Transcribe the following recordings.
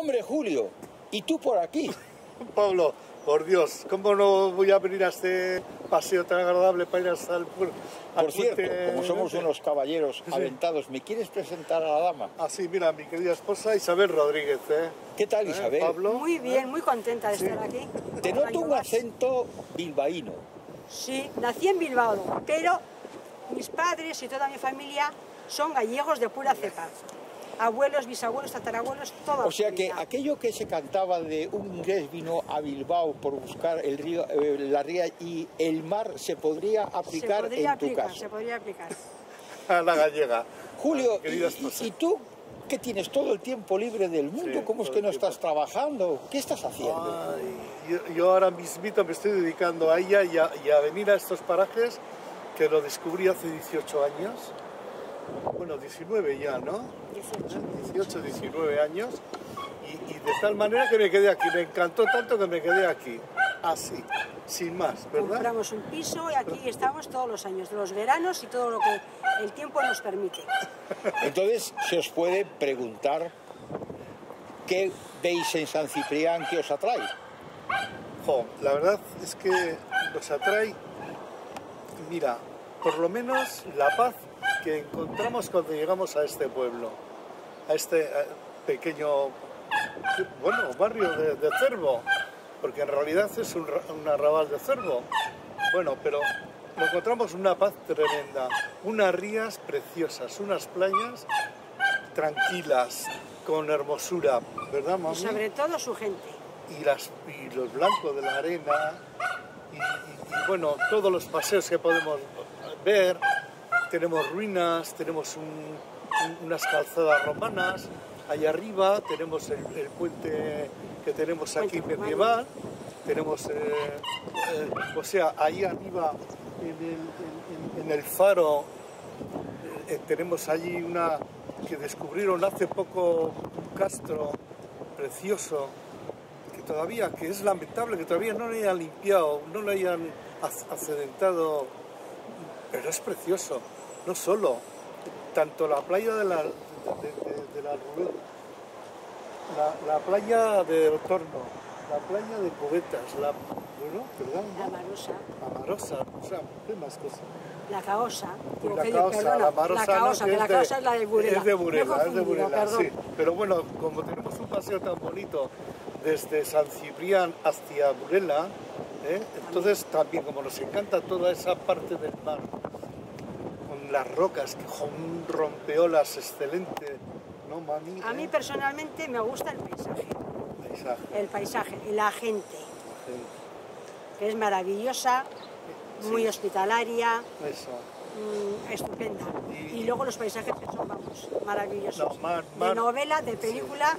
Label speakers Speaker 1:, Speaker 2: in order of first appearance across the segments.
Speaker 1: Hombre, Julio, ¿y tú por aquí?
Speaker 2: Pablo, por Dios, ¿cómo no voy a venir a este paseo tan agradable para ir hasta el puerto?
Speaker 1: Por cierto, como somos unos caballeros aventados, ¿me quieres presentar a la dama?
Speaker 2: Ah, sí, mira, mi querida esposa Isabel Rodríguez, ¿eh?
Speaker 1: ¿Qué tal,
Speaker 2: ¿Eh,
Speaker 1: Isabel?
Speaker 2: Pablo?
Speaker 3: Muy bien, muy contenta de estar aquí.
Speaker 1: Te noto un
Speaker 3: más.
Speaker 1: acento bilbaíno.
Speaker 3: Sí, nací en Bilbao, pero mis padres y toda mi familia son gallegos de pura cepa. Abuelos, bisabuelos, tatarabuelos, toda
Speaker 1: O sea que aquello que se cantaba de un inglés vino a Bilbao por buscar el río, eh, la ría y el mar se podría
Speaker 3: se
Speaker 1: aplicar
Speaker 3: podría
Speaker 1: en tu
Speaker 3: aplicar,
Speaker 1: caso.
Speaker 3: se podría aplicar.
Speaker 2: A la gallega.
Speaker 1: Julio, y- y, tú que tienes todo el tiempo libre del mundo?
Speaker 2: Sí,
Speaker 1: ¿Cómo es que no estás trabajando? ¿Qué estás haciendo?
Speaker 2: Ay, yo, yo ahora mismito me estoy dedicando a ella y a, y a venir a estos parajes que lo descubrí hace 18 años. Bueno, 19 ya, ¿no?
Speaker 3: 18.
Speaker 2: 18, 19 años. Y, y de tal manera que me quedé aquí. Me encantó tanto que me quedé aquí. Así, sin más, ¿verdad?
Speaker 3: Compramos un piso y aquí estamos todos los años, los veranos y todo lo que el tiempo nos permite.
Speaker 1: Entonces se os puede preguntar qué veis en San Ciprián que os atrae.
Speaker 2: Jo, la verdad es que nos atrae, mira, por lo menos la paz que encontramos cuando llegamos a este pueblo, a este eh, pequeño, bueno, barrio de, de Cervo, porque en realidad es un, un arrabal de Cervo. Bueno, pero encontramos una paz tremenda, unas rías preciosas, unas playas tranquilas, con hermosura, ¿verdad,
Speaker 3: Y
Speaker 2: mami?
Speaker 3: sobre todo su gente.
Speaker 2: y, las, y los blancos de la arena y, y- y, bueno, todos los paseos que podemos ver. Tenemos ruinas, tenemos un- un- unas calzadas romanas. Allá arriba tenemos el, el puente que tenemos aquí medieval. Tenemos, eh, eh, o sea, ahí arriba en el, en- en el faro eh, tenemos allí una que descubrieron hace poco un castro precioso que todavía, que es lamentable que todavía no lo hayan limpiado, no lo hayan ac- accidentado, pero es precioso, no solo, tanto la playa de la, de, de- de la Rubén, la, la playa de Otorno, la playa de Cubetas, la, bueno.
Speaker 3: La Marosa,
Speaker 2: Amarosa, o sea, ¿qué más cosas?
Speaker 3: la Caosa.
Speaker 2: La Caosa,
Speaker 3: perdona,
Speaker 2: la Marosa,
Speaker 3: la Caosa,
Speaker 2: no,
Speaker 3: que la
Speaker 2: es
Speaker 3: Caosa es la de Burela.
Speaker 2: Es de Burela, es de Burela,
Speaker 3: perdón.
Speaker 2: sí. Pero bueno, como tenemos un paseo tan bonito desde San Ciprián hacia Burela, ¿eh? entonces también como nos encanta toda esa parte del mar, las rocas, un rompeolas excelente, ¿no, mami?
Speaker 3: A mí
Speaker 2: ¿Eh?
Speaker 3: personalmente me gusta el paisaje,
Speaker 2: Paisaje,
Speaker 3: el paisaje y la gente,
Speaker 2: sí,
Speaker 3: que es maravillosa, muy hospitalaria,
Speaker 2: eso.
Speaker 3: mm, estupenda.
Speaker 2: Y-
Speaker 3: Y luego los paisajes que son, vamos, maravillosos.
Speaker 2: No, mar-
Speaker 3: de
Speaker 2: mar-
Speaker 3: novela, de película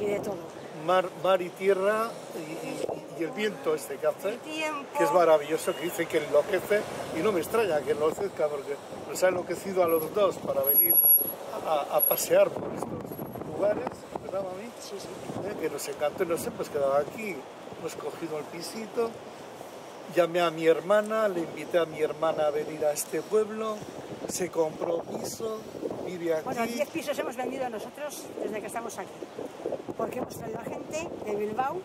Speaker 3: y de todo.
Speaker 2: Mar, mar y tierra y, y- y el viento este que hace. Que es maravilloso, que dice que enloquece, y no me extraña que enloquezca, porque nos ha enloquecido a los dos para venir a, a pasear por estos lugares, ¿verdad, mami?
Speaker 3: Sí, sí.
Speaker 2: Eh, Que nos encantó y nos hemos quedado aquí, hemos cogido el pisito, llamé a mi hermana, le invité a mi hermana a venir a este pueblo, se compró piso, vive aquí.
Speaker 3: Bueno, 10 pisos hemos vendido nosotros desde que estamos aquí. Porque hemos traído a gente de Bilbao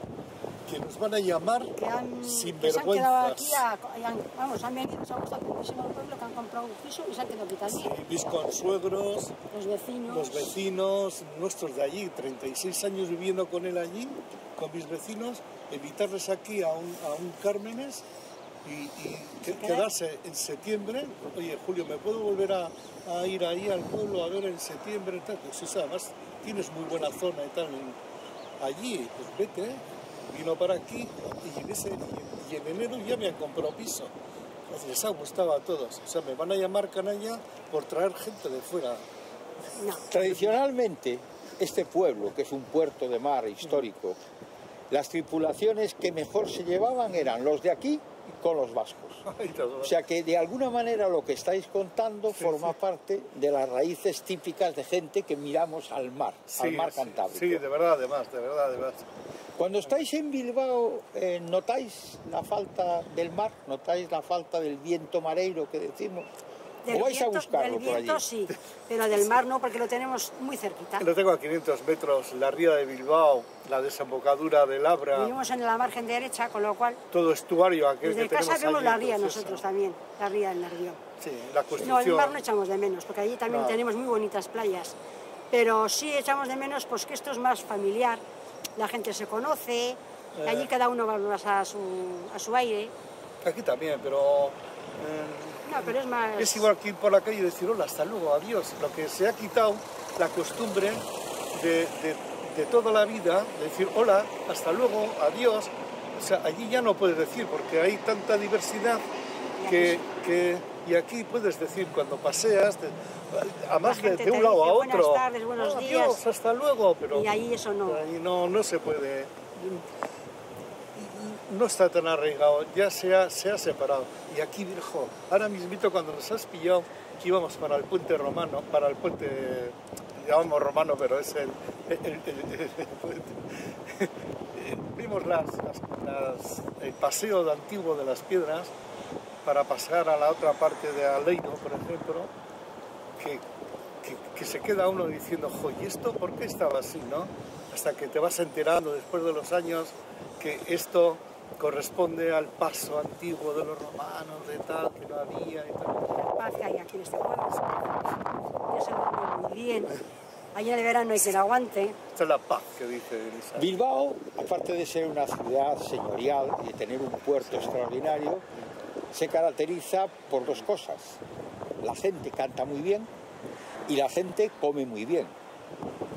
Speaker 2: que nos van a llamar
Speaker 3: que, han,
Speaker 2: sin
Speaker 3: que se han quedado aquí, a, han- vamos, han venido, se ha gustado tantísimo el pueblo que han comprado un piso y se han quedado aquí también.
Speaker 2: Mis consuegros,
Speaker 3: Los vecinos.
Speaker 2: los vecinos nuestros de allí, 36 años viviendo con él allí, con mis vecinos, invitarles aquí a un, a un Cármenes y, y que-
Speaker 3: queda-
Speaker 2: quedarse en septiembre. Oye, Julio, ¿me puedo volver a, a ir ahí al pueblo a ver en septiembre? Tal? Pues sí, además tienes muy buena zona y tal. allí, pues vete. Vino para aquí y en, ese, y en enero ya me han comprado piso. Les ha gustado a todos. O sea, me van a llamar canalla por traer gente de fuera.
Speaker 3: No.
Speaker 1: Tradicionalmente, este pueblo, que es un puerto de mar histórico, las tripulaciones que mejor se llevaban eran los de aquí con los vascos. O sea que de alguna manera lo que estáis contando forma parte de las raíces típicas de gente que miramos al mar, al mar Cantábrico.
Speaker 2: Sí, de verdad, además, de verdad, de verdad.
Speaker 1: Cuando estáis en Bilbao, eh, ¿notáis la falta del mar? ¿Notáis la falta del viento mareiro que decimos?
Speaker 3: Del
Speaker 1: ¿O vais a
Speaker 3: viento-
Speaker 1: buscarlo
Speaker 3: del
Speaker 1: por allí?
Speaker 3: viento sí, pero del mar no, porque lo tenemos muy cerquita.
Speaker 2: Lo tengo a 500 metros, la ría de Bilbao, la desembocadura del Abra,
Speaker 3: Vivimos en la margen derecha, con lo cual
Speaker 2: todo estuario aquel
Speaker 3: desde
Speaker 2: que
Speaker 3: casa
Speaker 2: tenemos
Speaker 3: vemos
Speaker 2: allí,
Speaker 3: la ría
Speaker 2: entonces,
Speaker 3: nosotros también, la ría del Nervión.
Speaker 2: Sí, la
Speaker 3: No,
Speaker 2: construcción.
Speaker 3: el mar no echamos de menos, porque allí también
Speaker 2: No.
Speaker 3: tenemos muy bonitas playas. Pero sí echamos de menos pues, que esto es más familiar, la gente se conoce,
Speaker 2: Eh.
Speaker 3: allí cada uno va más a su, a su aire.
Speaker 2: Aquí también, pero eh,
Speaker 3: No, pero es más...
Speaker 2: es igual que ir por la calle y decir hola, hasta luego, adiós. Lo que se ha quitado la costumbre de, de- de toda la vida, de decir hola, hasta luego, adiós. O sea, allí ya no puedes decir porque hay tanta diversidad que, que- y aquí puedes decir cuando paseas, te- además de, de un lado a
Speaker 3: dice, "Buenas
Speaker 2: otro.
Speaker 3: tardes, buenos
Speaker 2: "Oh,
Speaker 3: días".
Speaker 2: Adiós, hasta luego, pero
Speaker 3: Y ahí eso no.
Speaker 2: ahí no, no se puede. No está tan arraigado, ya se ha, se ha separado. Y aquí, viejo, ahora mismito cuando nos has pillado, íbamos para el puente romano, para el puente, llamamos romano, pero es el, el- puente. Vimos las, las- las- el paseo de antiguo de las piedras para pasar a la otra parte de Aleiro, por ejemplo, que, que- que se queda uno diciendo, jo, ¿y esto por qué estaba así, no? Hasta que te vas enterando después de los años que esto corresponde al paso antiguo de los romanos, de tal, que no había y tal.
Speaker 3: paz que hay aquí en este pueblo. Yo se duerme muy bien. Allí en el verano hay quien lo aguante.
Speaker 2: Esta es la paz que dice Elisa.
Speaker 1: Bilbao, aparte de ser una ciudad señorial y de tener un puerto extraordinario, se caracteriza por dos cosas. La gente canta muy bien y la gente come muy bien.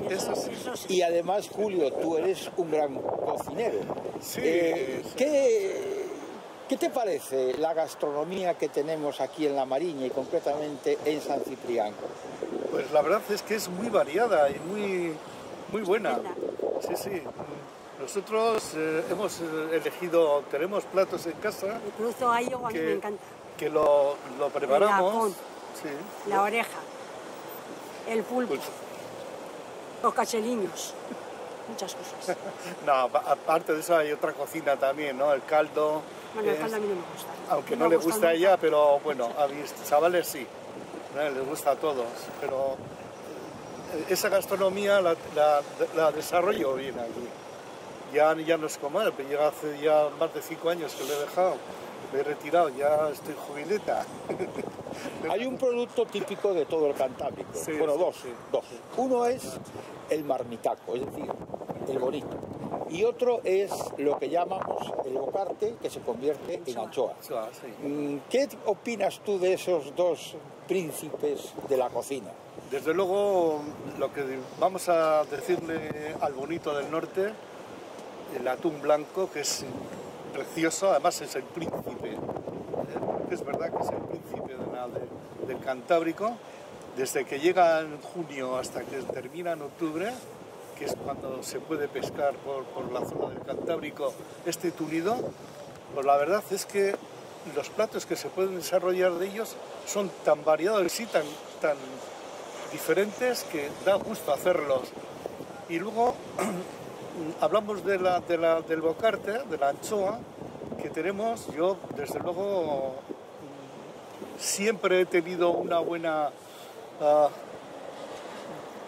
Speaker 2: Eso sí.
Speaker 3: Eso sí.
Speaker 1: Y además, Julio, tú eres un gran cocinero.
Speaker 2: Sí,
Speaker 1: Eh,
Speaker 2: sí.
Speaker 1: ¿qué, qué te parece la gastronomía que tenemos aquí en La Mariña y concretamente en San Ciprián?
Speaker 2: Pues la verdad es que es muy variada y muy, muy buena. Sí, sí. Nosotros eh, hemos eh, elegido, tenemos platos en casa
Speaker 3: El producto gallego a mí me
Speaker 2: que,
Speaker 3: encanta.
Speaker 2: que lo, lo preparamos.
Speaker 3: lacón.
Speaker 2: Sí.
Speaker 3: La oreja, el pulpo,
Speaker 2: Pues,
Speaker 3: los cacheliños, muchas cosas.
Speaker 2: no, apa- aparte de eso hay otra cocina también, ¿no? El caldo.
Speaker 3: Bueno, el
Speaker 2: es-
Speaker 3: caldo a mí no me gusta.
Speaker 2: aunque
Speaker 3: No
Speaker 2: le
Speaker 3: gusta
Speaker 2: gusta a ella, pero bueno, a mis chavales sí. ¿no? Les gusta a todos. Pero eh, esa gastronomía la, la- la desarrollo bien aquí. Ya, ya no es como él, pero yo hace ya más de cinco años que lo he dejado. Me he retirado, ya estoy jubileta.
Speaker 1: Hay un producto típico de todo el Cantábrico.
Speaker 2: Sí,
Speaker 1: bueno,
Speaker 2: sí,
Speaker 1: dos,
Speaker 2: sí.
Speaker 1: dos. Uno es el marmitaco, es decir, el bonito. Y otro es lo que llamamos el bocarte, que se convierte en anchoa. Mm, ¿Qué opinas tú de esos dos príncipes de la cocina?
Speaker 2: Desde luego, lo que vamos a decirle al bonito del norte, el atún blanco, que es precioso, además es el príncipe. ¿Eh? Es verdad que es el príncipe del Cantábrico. Desde que llega en junio hasta que termina en octubre, que es cuando se puede pescar por, por la zona del Cantábrico este tunido, pues la verdad es que los platos que se pueden desarrollar de ellos son tan variados y tan, tan diferentes que da gusto hacerlos. Y luego hablamos de la, de la- del bocarte, de la anchoa, que tenemos, yo desde luego siempre he tenido una buena ah,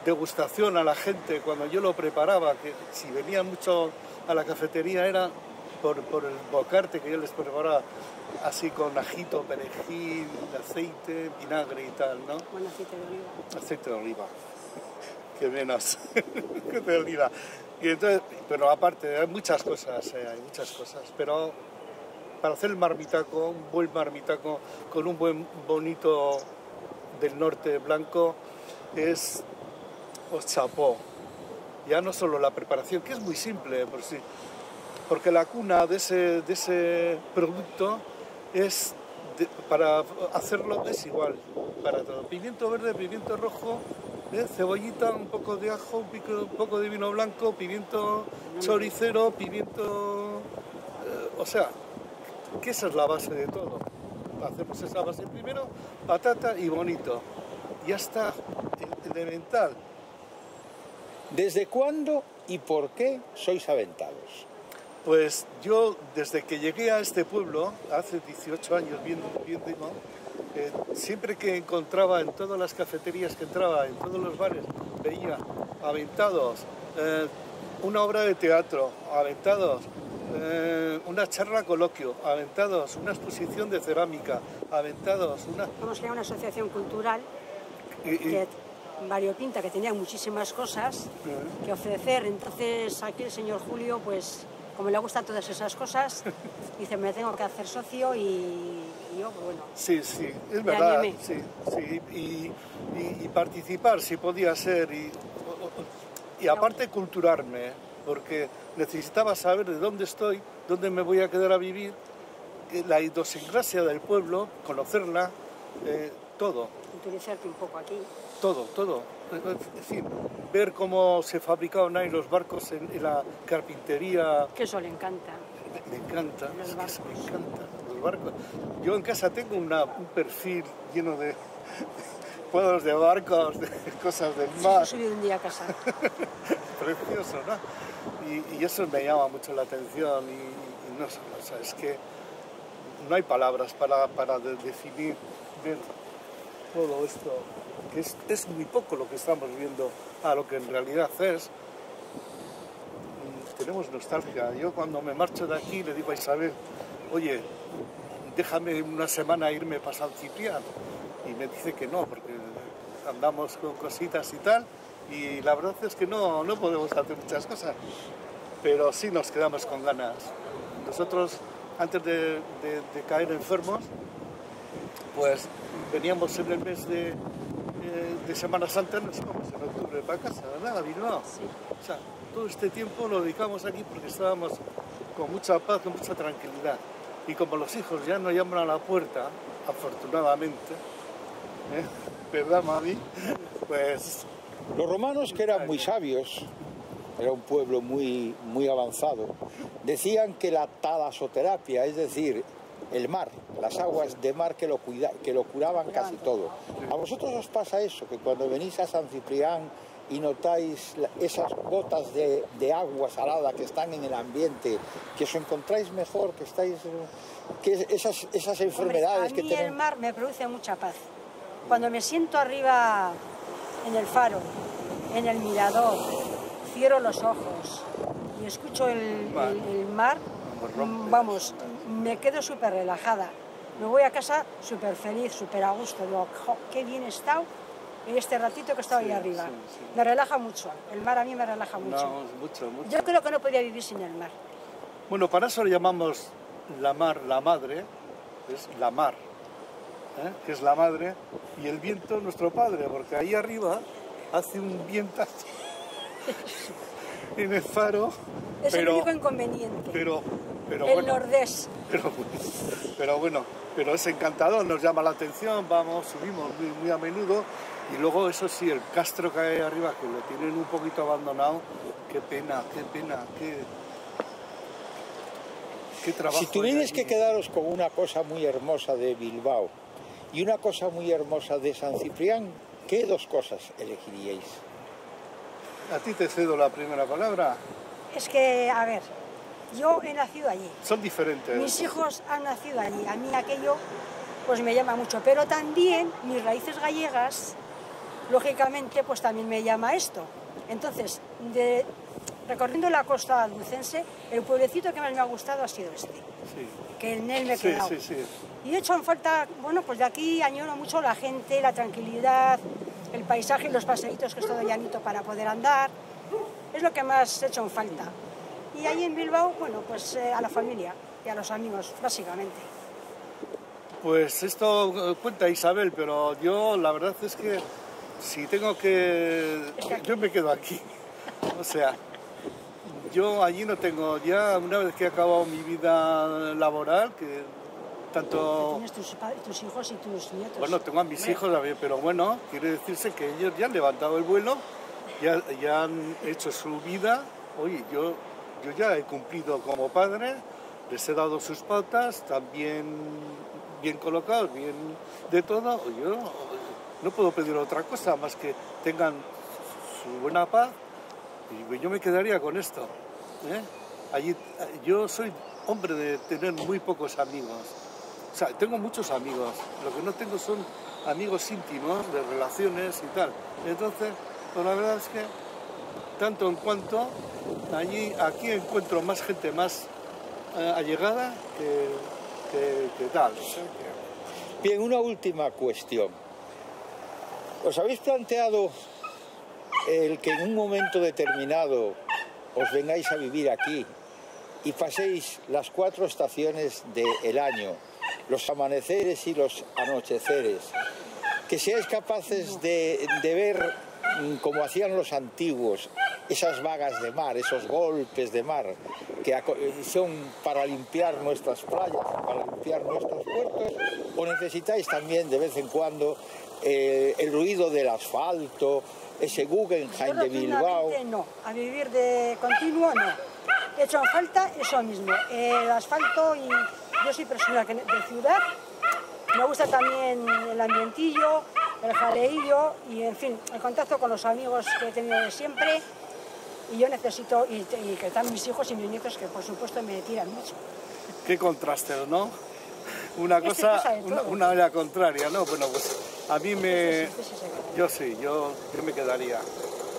Speaker 2: degustación a la gente cuando yo lo preparaba, que si venían mucho a la cafetería era por, por el bocarte que yo les preparaba, así con ajito, perejil, aceite, vinagre y tal, ¿no?
Speaker 3: Buen aceite de oliva.
Speaker 2: Aceite de oliva. Que menos. Aceite de oliva. Y entonces, pero aparte, hay muchas cosas, eh, hay muchas cosas. Pero para hacer el marmitaco, un buen marmitaco con un buen bonito del norte blanco, es os chapó. Ya no solo la preparación, que es muy simple por sí, porque la cuna de ese, de ese producto es de- para hacerlo es igual para todo. Pimiento verde, pimiento rojo, ¿eh? cebollita, un poco de ajo, un, pico- un poco de vino blanco, pimiento choricero, pimiento... eh, o sea, que esa es la base de todo. Hacemos esa base primero, patata y bonito. Ya está, el- elemental.
Speaker 1: ¿Desde cuándo y por qué sois aventados?
Speaker 2: Pues yo, desde que llegué a este pueblo, hace 18 años, bien, bien digo, eh, siempre que encontraba en todas las cafeterías que entraba, en todos los bares, veía aventados, eh, una obra de teatro, aventados, eh, una charla coloquio, aventados, una exposición de cerámica, aventados, una...
Speaker 3: Vamos a una asociación cultural
Speaker 2: y- y-
Speaker 3: que variopinta, que tenía muchísimas cosas que ofrecer. Entonces aquí el señor Julio, pues como le gustan todas esas cosas, dice, me tengo que hacer socio y, yo, pues bueno,
Speaker 2: Sí, sí, es verdad, sí, sí, y, y- y participar si podía ser, y, y aparte culturarme, porque necesitaba saber de dónde estoy, dónde me voy a quedar a vivir, la idiosincrasia del pueblo, conocerla, eh, todo,
Speaker 3: culturizarte un poco aquí.
Speaker 2: todo, todo. Es decir, ver cómo se fabricaban ahí los barcos en, en la carpintería,
Speaker 3: Que eso le encanta.
Speaker 2: me encanta,
Speaker 3: Los
Speaker 2: es que eso me encanta, los barcos. Yo en casa tengo una- un perfil lleno de cuadros de barcos, de cosas del mar,
Speaker 3: subido un día a casa.
Speaker 2: precioso, ¿no? Y, y eso me llama mucho la atención y, y no sé, o sea, es que no hay palabras para, para de- definir ver todo esto, que es, es muy poco lo que estamos viendo a lo que en realidad es. Mm, Tenemos nostalgia. Yo cuando me marcho de aquí le digo a Isabel, oye, déjame una semana irme para San Cipriano. Y me dice que no, porque andamos con cositas y tal, y la verdad es que no, no podemos hacer muchas cosas. Pero sí nos quedamos con ganas. Nosotros, antes de, de- de caer enfermos, pues veníamos en el mes de, eh, de Semana Santa, nos íbamos en octubre para casa, ¿verdad? A Bilbao.
Speaker 3: Sí.
Speaker 2: O sea, todo este tiempo lo dedicamos aquí porque estábamos con mucha paz, con mucha tranquilidad. Y como los hijos ya no llaman a la puerta, afortunadamente, ¿eh? ¿Verdad, mami? Pues
Speaker 1: Los romanos, que eran muy sabios, era un pueblo muy, muy avanzado, decían que la talasoterapia, es decir, el mar, las aguas de mar que lo, cuida- que lo curaban casi todo. ¿A vosotros os pasa eso? Que cuando venís a San Ciprián y notáis esas gotas de, de agua salada que están en el ambiente, que os encontráis mejor, que estáis... que esas, esas
Speaker 3: Hombre,
Speaker 1: enfermedades
Speaker 3: a
Speaker 1: que
Speaker 3: mí el
Speaker 1: tienen...
Speaker 3: mar me produce mucha paz. Cuando me siento arriba en el faro, en el mirador, cierro los ojos y escucho el, el- el mar,
Speaker 2: rompe.
Speaker 3: mm, vamos, me quedo súper relajada. Me voy a casa súper feliz, súper a gusto. Digo, "Jo, qué bien he estado en este ratito que he estado ahí
Speaker 2: Sí,
Speaker 3: arriba.
Speaker 2: sí, sí.
Speaker 3: Me relaja mucho. El mar a mí me relaja mucho.
Speaker 2: no, mucho, mucho.
Speaker 3: Yo creo que no podía vivir sin el mar.
Speaker 2: Bueno, para eso le llamamos la mar, la madre, es la mar, ¿eh? que es la madre, y el viento nuestro padre, porque ahí arriba hace un vientazo en el faro,
Speaker 3: Es el único inconveniente.
Speaker 2: pero, pero
Speaker 3: el
Speaker 2: bueno,
Speaker 3: nordés.
Speaker 2: pero, pero bueno, pero es encantador, nos llama la atención, vamos, subimos muy, muy a menudo, y luego eso sí, el castro que hay arriba, que lo tienen un poquito abandonado, qué pena, qué pena, qué, qué trabajo.
Speaker 1: Si tuvierais que quedaros con una cosa muy hermosa de Bilbao y una cosa muy hermosa de San Ciprián, ¿qué dos cosas elegiríais?
Speaker 2: A ti te cedo la primera palabra.
Speaker 3: Es que, a ver, yo he nacido allí.
Speaker 2: Son diferentes.
Speaker 3: Mis hijos han nacido allí. A mí aquello pues me llama mucho. Pero también mis raíces gallegas, lógicamente, pues también me llama esto. Entonces, de- recorriendo la costa lucense, el pueblecito que más me ha gustado ha sido este,
Speaker 2: Sí,
Speaker 3: que en él me he
Speaker 2: sí,
Speaker 3: quedado.
Speaker 2: sí, sí.
Speaker 3: Y he hecho en falta, bueno, pues de aquí añoro mucho la gente, la tranquilidad, el paisaje y los paseitos, que es todo llanito para poder andar. Es lo que más he hecho en falta. Y ahí en Bilbao, bueno, pues eh, a la familia y a los amigos, básicamente.
Speaker 2: Pues esto eh, cuenta Isabel, pero yo la verdad es que si tengo que... Yo me quedo aquí. O sea, yo allí no tengo ya, una vez que he acabado mi vida laboral, que tanto...
Speaker 3: Tienes tus, hijos y tus nietos.
Speaker 2: Bueno, tengo a mis hijos también, pero bueno, quiere decirse que ellos ya han levantado el vuelo, ya, ya han hecho su vida. Oye, yo, yo ya he cumplido como padre, les he dado sus pautas, también bien colocados, bien de todo. Yo no puedo pedir otra cosa más que tengan su buena paz y yo me quedaría con esto. ¿eh? Allí, yo soy hombre de tener muy pocos amigos O sea, tengo muchos amigos, lo que no tengo son amigos íntimos de relaciones y tal. Entonces, pues la verdad es que tanto en cuanto allí, aquí encuentro más gente más eh, allegada que, que- que tal.
Speaker 1: Bien, una última cuestión. ¿Os habéis planteado el que en un momento determinado os vengáis a vivir aquí y paséis las cuatro estaciones del año, los amaneceres y los anocheceres, que seáis capaces de, de ver mm, como hacían los antiguos, esas vagas de mar, esos golpes de mar, que eh, son para limpiar nuestras playas, para limpiar nuestros puertos, o necesitáis también de vez en cuando eh, el ruido del asfalto, ese Guggenheim de Bilbao.
Speaker 3: no, a vivir de continuo no. He hecho falta eso mismo, el asfalto y yo soy persona de ciudad. Me gusta también el ambientillo, el jaleillo y en fin, el contacto con los amigos que he tenido de siempre. Y yo necesito, y, y que están mis hijos y mis nietos que por supuesto me tiran mucho.
Speaker 2: Qué contrastes, ¿no? Una cosa, una, una contraria, ¿no? Bueno, pues a mí me... Yo sí, yo, yo me quedaría.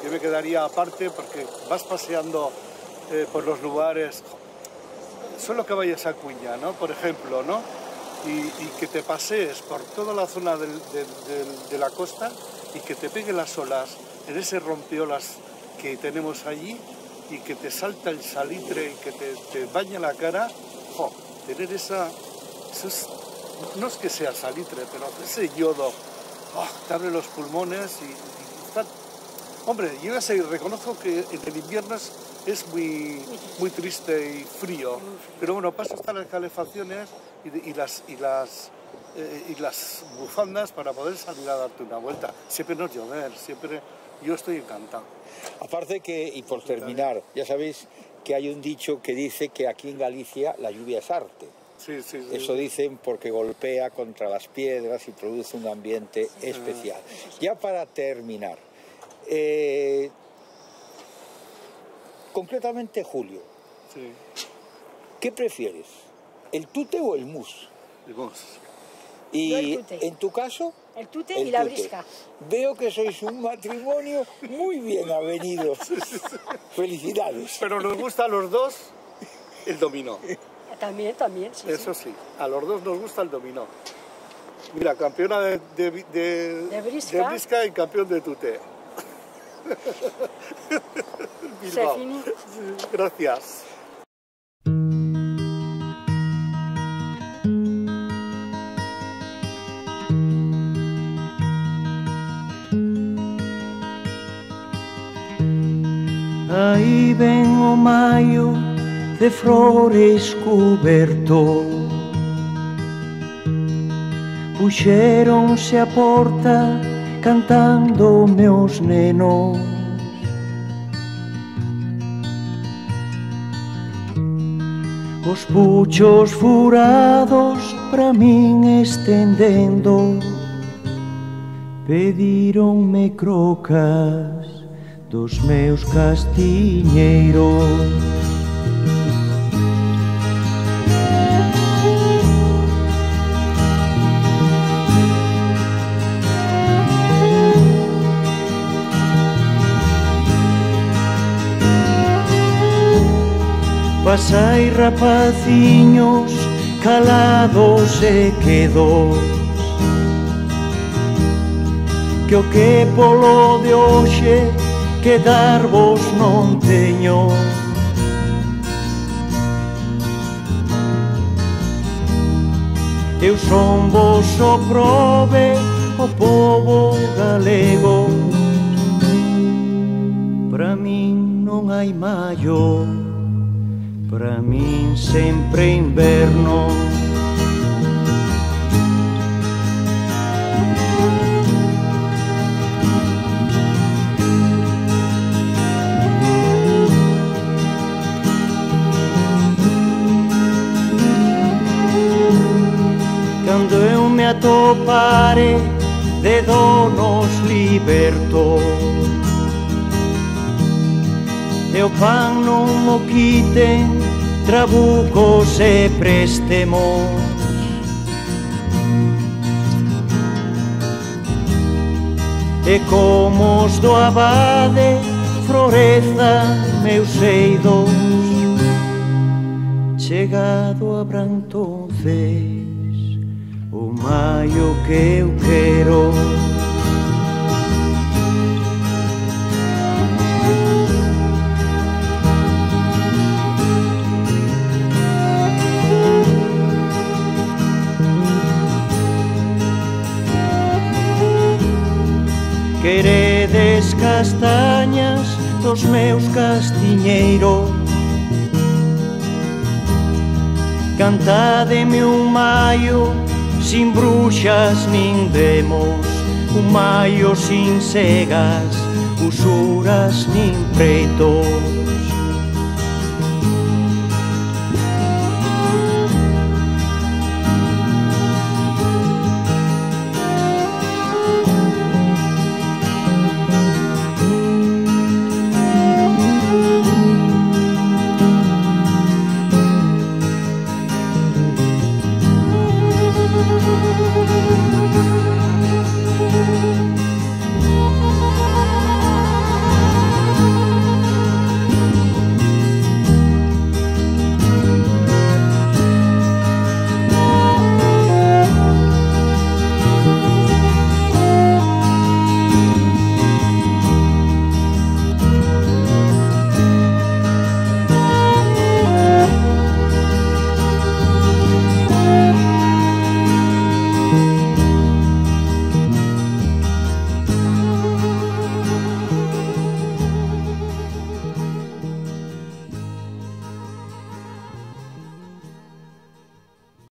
Speaker 2: Yo me quedaría aparte porque vas paseando eh, por los lugares, solo que vayas a Cuña, ¿no? Por ejemplo, ¿no? Y, que te pasees por toda la zona de la costa y que te peguen las olas en ese rompeolas que tenemos allí y que te salta el salitre y que te, te baña la cara, tener esa... no es que sea salitre, pero ese yodo oh, te abre los pulmones y, y está- Hombre, yo ya sé, reconozco que en el invierno es, es muy, muy triste y frío, pero bueno, paso hasta las calefacciones y, de- y las, y, las, eh, y las bufandas para poder salir a darte una vuelta. Siempre no es llover, siempre... Yo estoy encantado.
Speaker 1: Aparte que, y por terminar, ya sabéis que hay un dicho que dice que aquí en Galicia la lluvia es arte.
Speaker 2: Sí, sí, sí.
Speaker 1: Eso dicen porque golpea contra las piedras y produce un ambiente especial. Ya para terminar, eh, concretamente Julio,
Speaker 2: Sí.
Speaker 1: ¿qué prefieres? ¿El tute o el mus?
Speaker 2: Digamos,
Speaker 3: Yo
Speaker 1: Y
Speaker 3: el tute.
Speaker 1: en tu caso,
Speaker 3: El tute
Speaker 1: el
Speaker 3: y la
Speaker 1: tute.
Speaker 3: brisca.
Speaker 1: Veo que sois un matrimonio muy bien avenido. Felicidades.
Speaker 2: Pero nos gusta a los dos el dominó.
Speaker 3: También, también, sí.
Speaker 2: Eso sí, a los dos nos gusta el dominó. Mira, campeona de, de, de-
Speaker 3: De brisca.
Speaker 2: brisca y campeón de tute.
Speaker 3: Se finí.
Speaker 2: Gracias.
Speaker 4: Aí ven o maio de flores coberto Puxéronse a porta cantando meus nenos. Os puchos furados pra min estendendo Pedironme crocas dos meus castiñeiros. Rapazai, rapaciños, calados e quedos. Que o que polo de hoxe que darvos non teño. Eu son vos o prove o povo galego. Pra min non hai maior. Sembrami sempre inverno. Quando eu me atopare de donos liberto. Eu pan no moquiten trabucos e préstemos. E como os do abade floreza meus eidos Chegado abrantonces o maio que eu quero. Queredes castañas dos meus castiñeiros. Cantademe un maio sin bruxas nin demos Un maio sin cegas, usuras nin pretos.